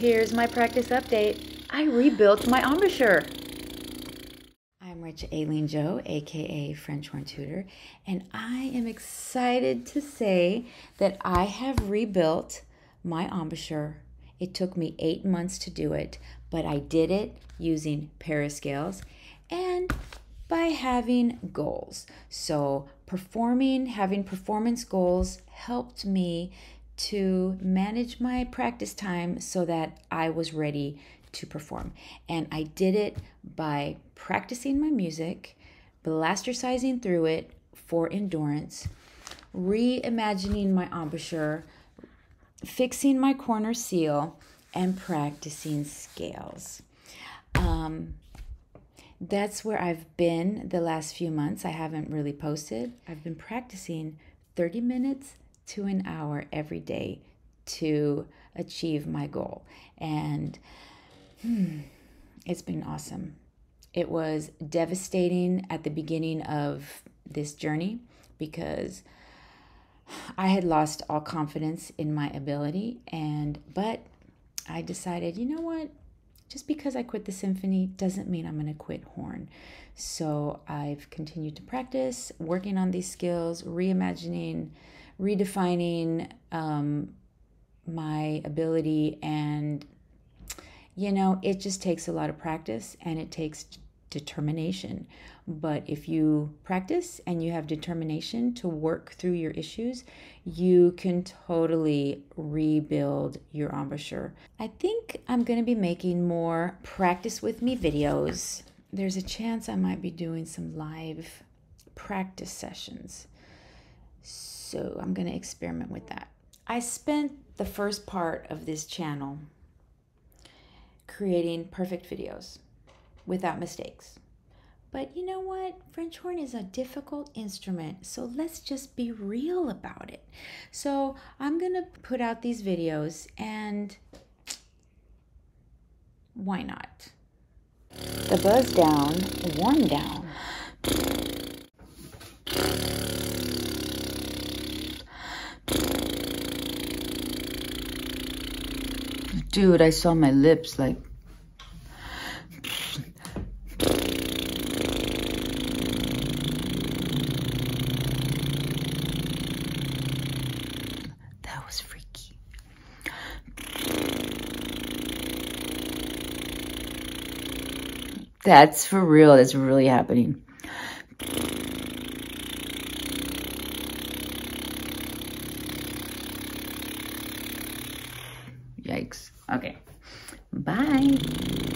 Here's my practice update. I rebuilt my embouchure. I'm Rich Aileen Joe, aka French Horn Tutor, and I am excited to say that I have rebuilt my embouchure. It took me eight months to do it, but I did it using Parascales and by having goals. So, performing, having performance goals helped me to manage my practice time so that I was ready to perform. And I did it by practicing my music, blasterizing through it for endurance, reimagining my embouchure, fixing my corner seal, and practicing scales. Um, that's where I've been the last few months. I haven't really posted. I've been practicing 30 minutes to an hour every day to achieve my goal. And hmm, it's been awesome. It was devastating at the beginning of this journey because I had lost all confidence in my ability and but I decided, you know what? Just because I quit the symphony doesn't mean I'm going to quit horn. So I've continued to practice, working on these skills, reimagining redefining um, my ability and you know it just takes a lot of practice and it takes determination. But if you practice and you have determination to work through your issues you can totally rebuild your embouchure. I think i'm going to be making more practice with me videos. There's a chance i might be doing some live practice sessions so I'm going to experiment with that. I spent the first part of this channel creating perfect videos without mistakes. But you know what? French horn is a difficult instrument, so let's just be real about it. So I'm going to put out these videos and why not? The buzz down, warm down. Dude, I saw my lips like... That was freaky. That's for real. That's really happening. Okay. Bye.